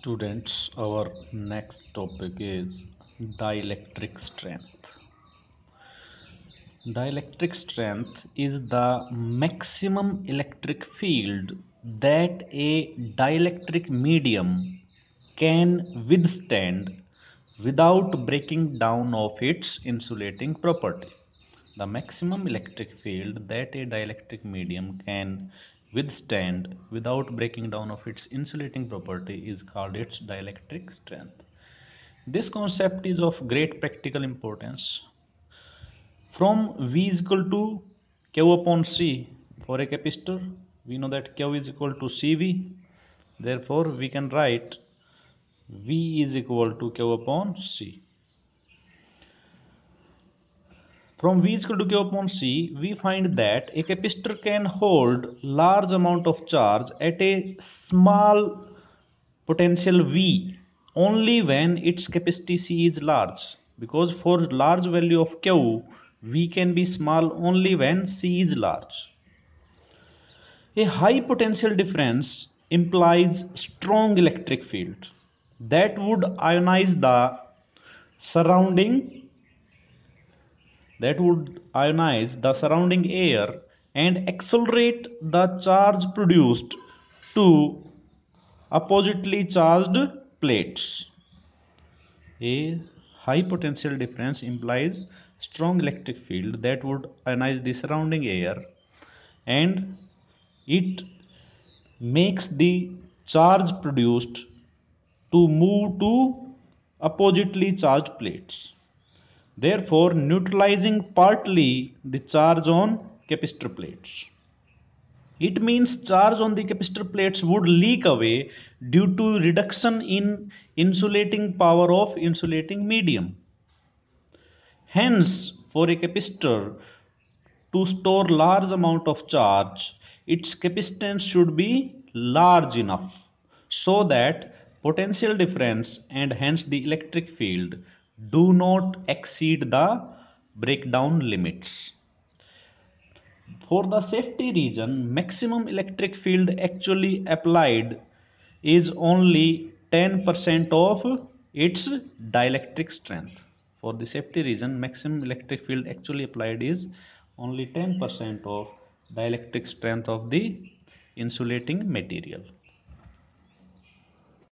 Students, our next topic is dielectric strength. Dielectric strength is the maximum electric field that a dielectric medium can withstand without breaking down of its insulating property. The maximum electric field that a dielectric medium can withstand without breaking down of its insulating property is called its dielectric strength. This concept is of great practical importance. From V is equal to Q upon C for a capacitor, we know that Q is equal to CV. Therefore, we can write V is equal to Q upon C. From V is equal to Q upon C, we find that a capacitor can hold large amount of charge at a small potential V only when its capacity C is large. Because for large value of Q, V can be small only when C is large. A high potential difference implies strong electric field that would ionize the surrounding that would ionize the surrounding air and accelerate the charge produced to oppositely charged plates. A high potential difference implies strong electric field that would ionize the surrounding air and it makes the charge produced to move to oppositely charged plates therefore neutralizing partly the charge on capacitor plates. It means charge on the capacitor plates would leak away due to reduction in insulating power of insulating medium. Hence, for a capacitor to store large amount of charge, its capacitance should be large enough so that potential difference and hence the electric field do not exceed the breakdown limits. For the safety reason, maximum electric field actually applied is only 10% of its dielectric strength. For the safety reason, maximum electric field actually applied is only 10% of dielectric strength of the insulating material.